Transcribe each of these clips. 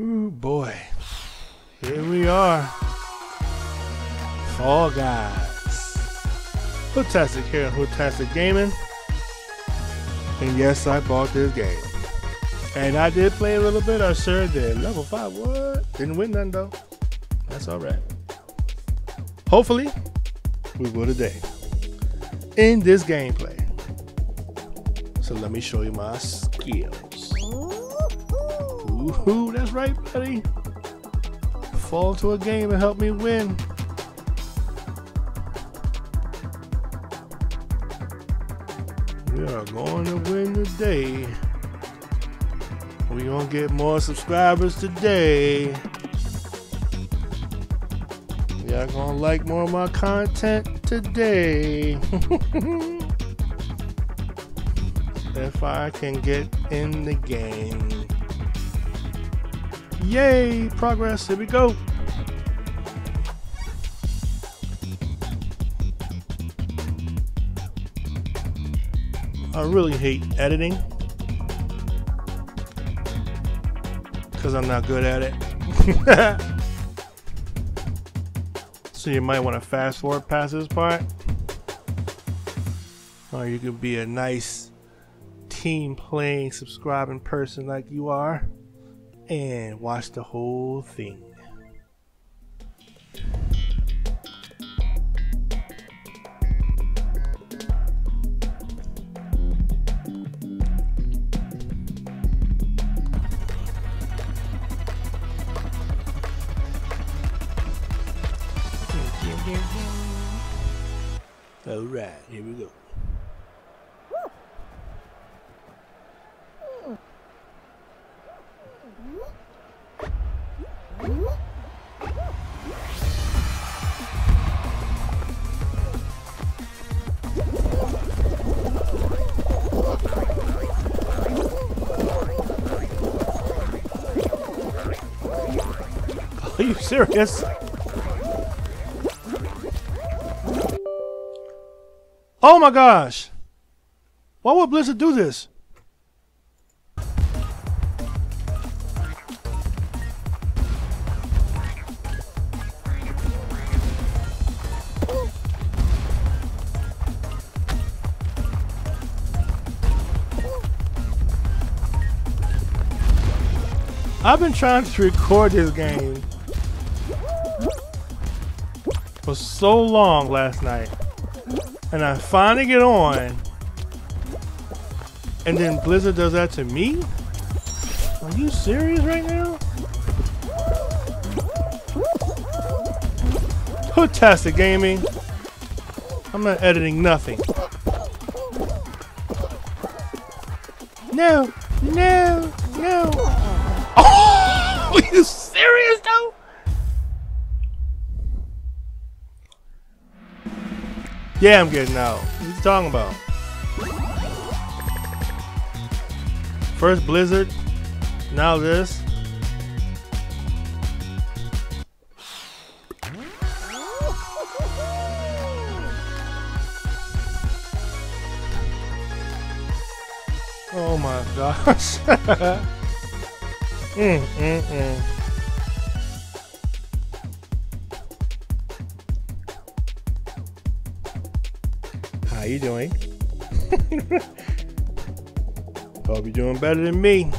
Ooh boy. Here we are. Fall Guys. Fantastic here at Fantastic Gaming. And yes, I bought this game. And I did play a little bit, I sure did. Level 5, what? Didn't win none though. That's alright. Hopefully, we will today. In this gameplay. So let me show you my skills. Ooh, that's right, buddy. Fall to a game and help me win. We are going to win today. We're going to get more subscribers today. Y'all going to like more of my content today. if I can get in the game. Yay, progress. Here we go. I really hate editing because I'm not good at it. so you might want to fast forward past this part. Or you could be a nice team playing, subscribing person like you are and watch the whole thing. All right, here we go. Serious? Oh my gosh! Why would Blizzard do this? I've been trying to record this game for so long last night. And I finally get on. And then Blizzard does that to me? Are you serious right now? Fantastic gaming. I'm not editing nothing. No, no, no. Oh, are you serious Yeah, I'm getting out. What you talking about? First Blizzard, now this. Oh my gosh. mm, mm, mm. You doing? Hope you're doing better than me.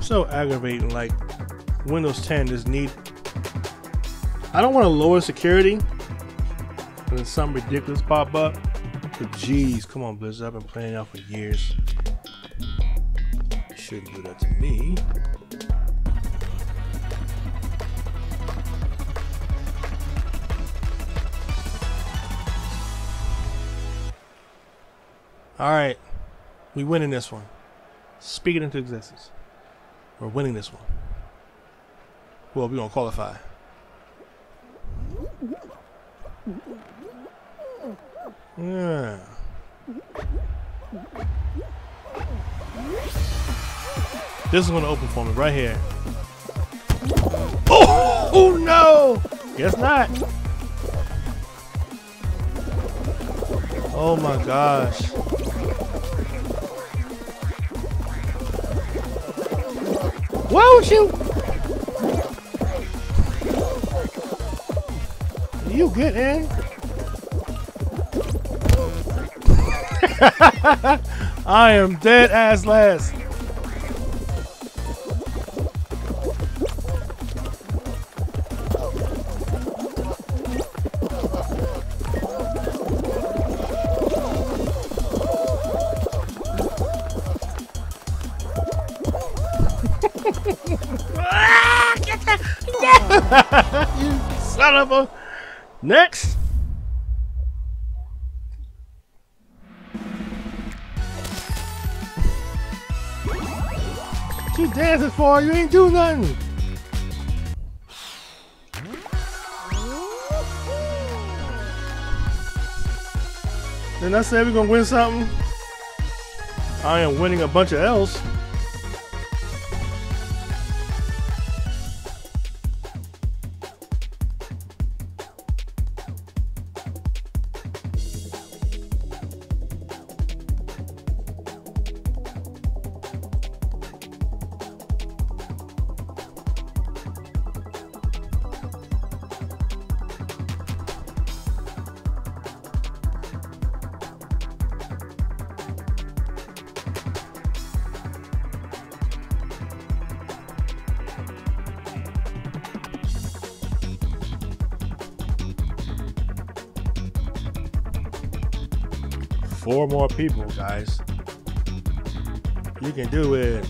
So aggravating, like Windows 10 just need. I don't want to lower security, and then some ridiculous pop up. But geez, come on, Blizzard! I've been playing out for years. You shouldn't do that to me. All right, we winning this one. Speak it into existence. We're winning this one. Well, we're gonna qualify. Yeah. This is gonna open for me right here. Oh, oh no! Guess not. Oh my gosh. Whoa, shoot! You You good, man? Eh? I am dead ass last. A. Next. You dancing for? You ain't do nothing. Then I said we're gonna win something. I am winning a bunch of L's. Four more people, guys. You can do it.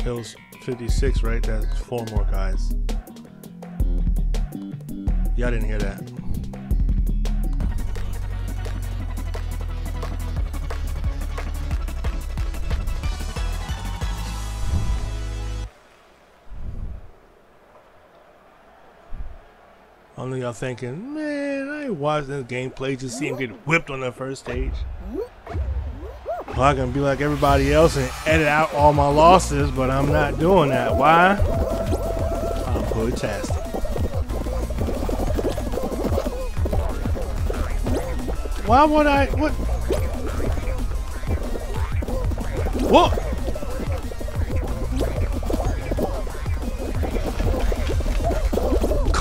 Hills 56, right? That's four more guys. Y'all didn't hear that. I y'all thinking, man, I watching this gameplay just see him get whipped on the first stage. Well, I can be like everybody else and edit out all my losses, but I'm not doing that. Why? I'm protesting. Why would I? What? What?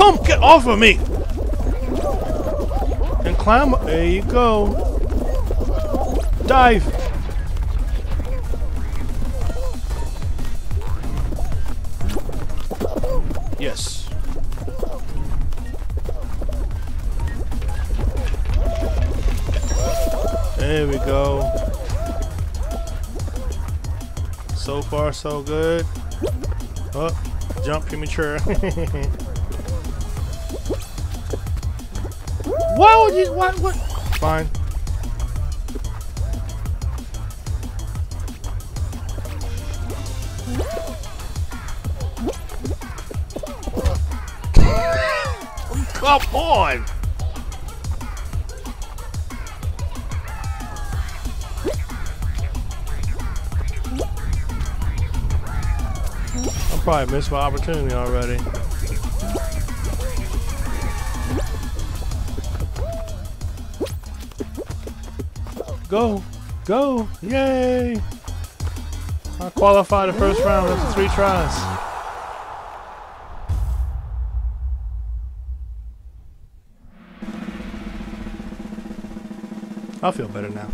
Come get off of me! And climb. There you go. Dive. Yes. There we go. So far, so good. Oh, jump premature. Why would you? What? What? Fine. Come on! I probably missed my opportunity already. Go! Go! Yay! I qualified the first round after three tries. I feel better now.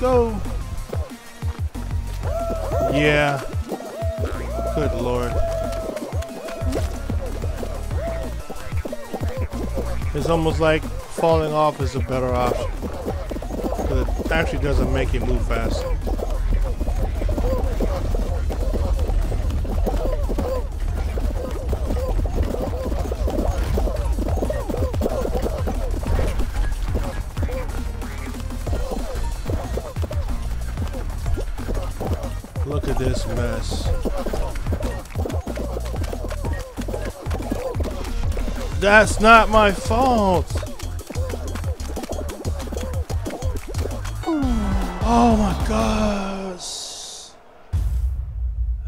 Go. Yeah. Good lord. It's almost like falling off is a better option. But it actually doesn't make you move fast. That's not my fault. Oh my gosh.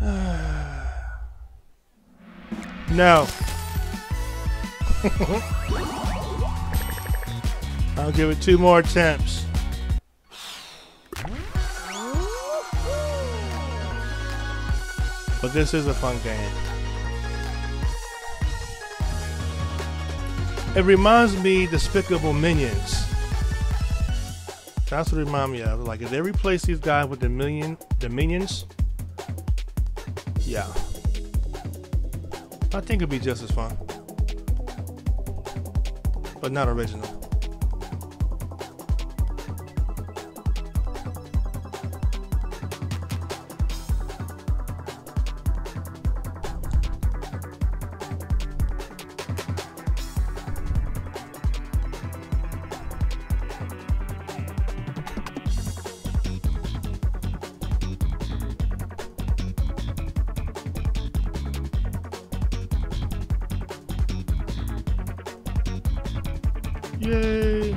no. I'll give it two more attempts. But this is a fun game. It reminds me Despicable Minions. That's what it reminds me of. Like if they replace these guys with the million the minions, yeah. I think it'd be just as fun. But not original. Yay!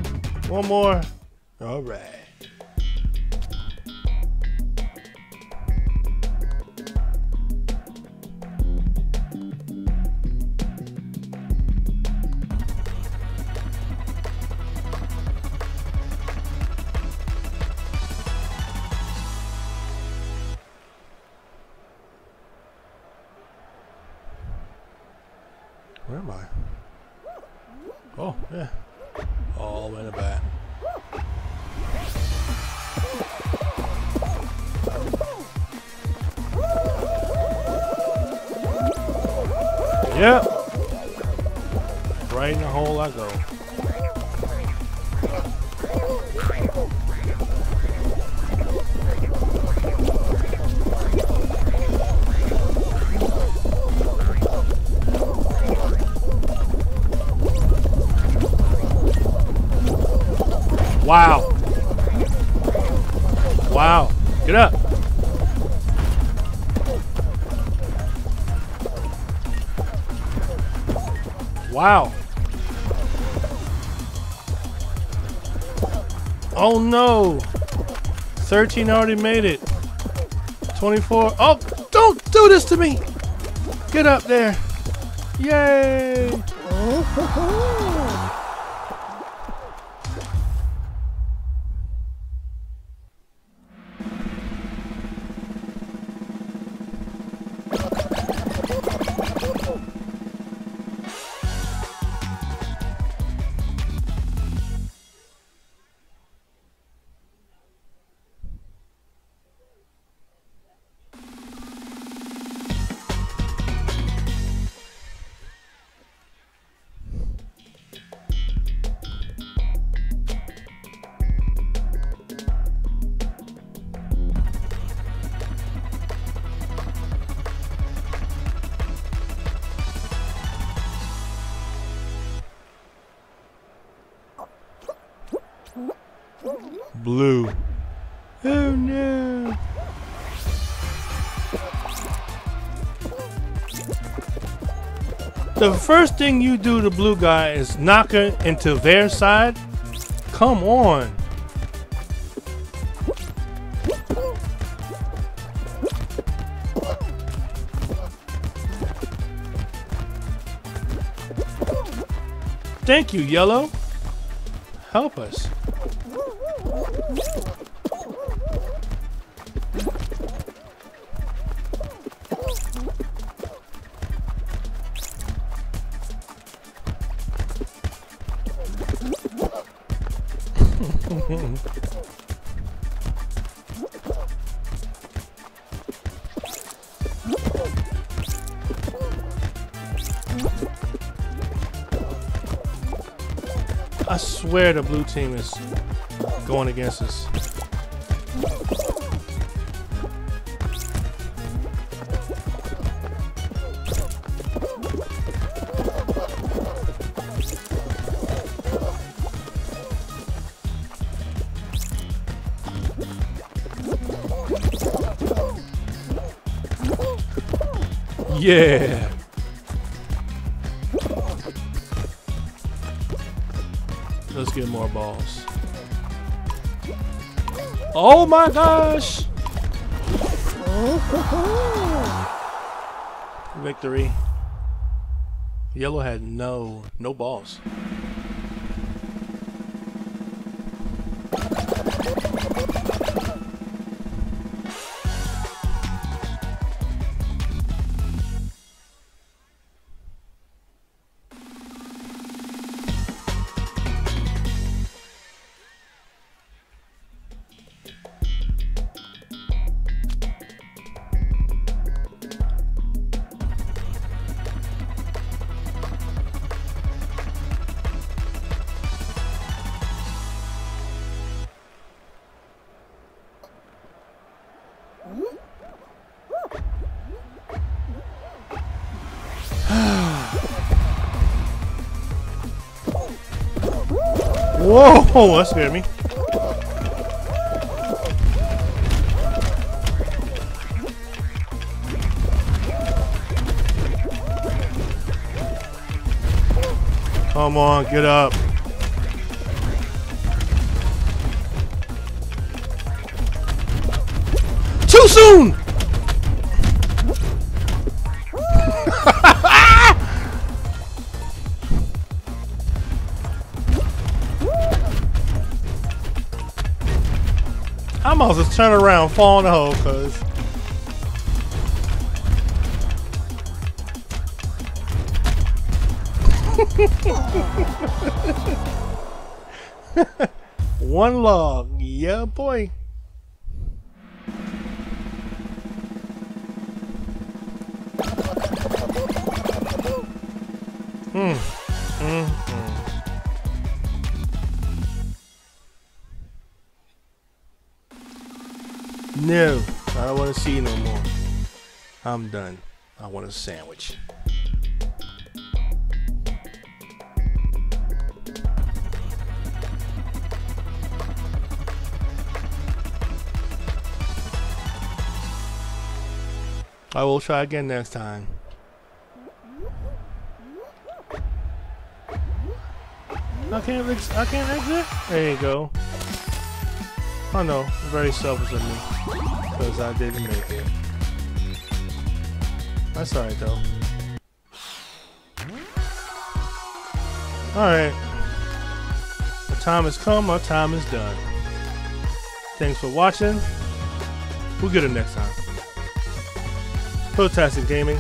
One more. All right. Where am I? Oh, yeah. All in the back. Yep. Right in the hole I go. Wow. Wow. Get up. Wow. Oh no. 13 already made it. 24. Oh, don't do this to me. Get up there. Yay. Blue. Oh no. The first thing you do to blue guy is knock her into their side. Come on. Thank you, Yellow. Help us. Swear the blue team is going against us. Yeah. Oh my gosh! Victory. Yellow had no no balls. Whoa, that scared me. Come on, get up. Too soon! Might as well turn around, fall in the hole, cuz. One log, yeah, boy. Hmm. Mm -hmm. No, I don't want to see you no more. I'm done. I want a sandwich. I will try again next time. I can't I can't exit? There you go. Oh no, very selfish of me. Because I didn't make it. That's alright though. Alright. My time has come, my time is done. Thanks for watching. We'll get it next time. Protastic Gaming.